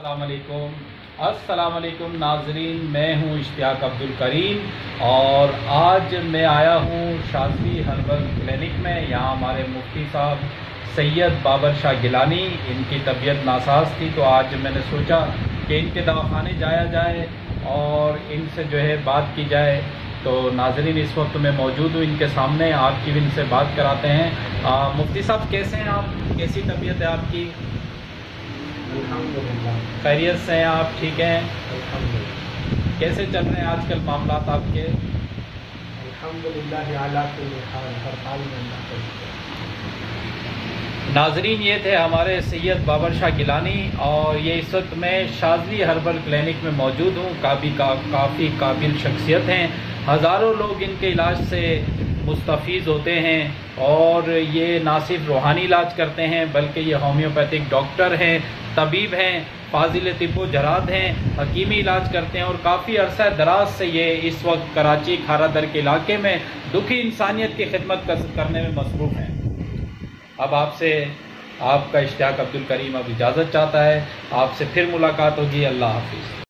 السلام علیکم۔ السلام علیکم ناظرین، میں ہوں اشتیاق عبد الکریم اور آج میں آیا ہوں شاذلی ہربل کلینک میں، یہاں ہمارے مفتی صاحب سید بابر شاہ گیلانی، ان کی طبیعت ناساز تھی تو آج میں نے سوچا کہ ان کے دواخانے جایا جائے اور ان سے جو ہے بات کی جائے۔ تو ناظرین، اس وقت میں موجود ہوں ان کے سامنے، آپ کی بھی ان سے بات کراتے ہیں۔ مفتی صاحب، کیسے ہیں آپ؟ کیسی طبیعت ہے آپ کی؟ خیریت سے ہیں آپ؟ ٹھیک ہیں؟ کیسے چل رہے ہیں آج کل معاملات آپ کے؟ ناظرین یہ تھے ہمارے سید بابر شاہ گیلانی اور یہ اس وقت میں شاذلی ہربل کلینک میں موجود ہوں۔ کافی کافی قابل شخصیت ہیں۔ ہزاروں لوگ ان کے علاج سے مستفیض ہوتے ہیں اور یہ نہ صرف روحانی علاج کرتے ہیں بلکہ یہ ہومیوپیتھک ڈاکٹر ہیں، طبیب ہیں، فاضل طب و جراد ہیں، حکیمی علاج کرتے ہیں اور کافی عرصہ دراز سے یہ اس وقت کراچی کھارا در کے علاقے میں دکھی انسانیت کی خدمت کرنے میں مصروف ہیں۔ اب آپ سے آپ کا اشتیاق عبد الکریم اب اجازت چاہتا ہے۔ آپ سے پھر ملاقات ہوگی۔ اللہ حافظ۔